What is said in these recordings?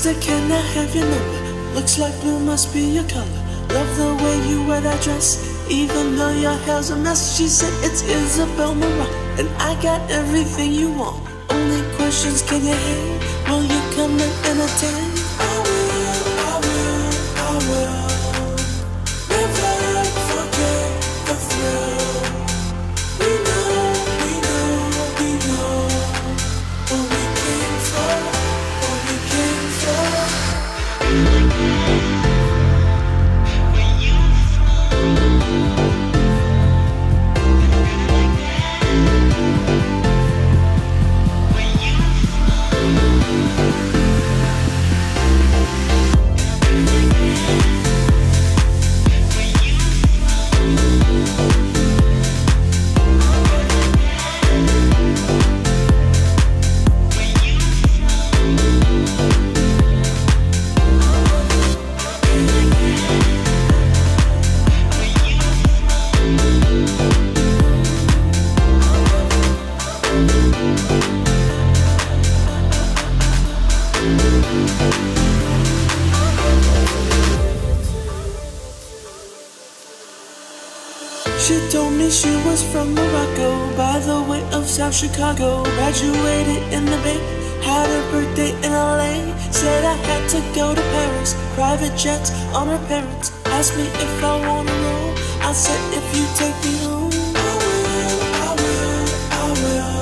her, can I have your number? Looks like blue must be your color. Love the way you wear that dress, even though your hair's a mess. She said, it's Isabel Marant, and I got everything you want. Only questions, can you hang? Will you come and entertain? She told me she was from Morocco, by the way of South Chicago. Graduated in the Bay, had a birthday in LA. Said I had to go to Paris, private jets on her parents. Asked me if I wanna roll. I said if you take me home, I will, I will, I will.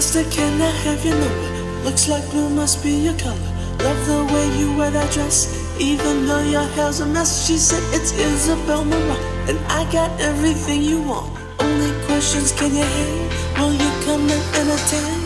Her, can I have your number? Looks like blue must be your color. Love the way you wear that dress, even though your hair's a mess. She said, it's Isabel Marant, and I got everything you want. Only questions, can you hang? Will you come and entertain?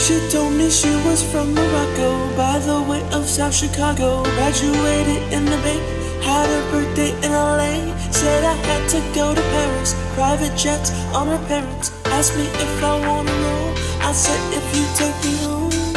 She told me she was from Morocco by the way of South Chicago. Graduated in the Bay, had her birthday in LA. Said I had to go to Paris, private jets on her parents. Asked me if I wanna roll. I said if you take me home,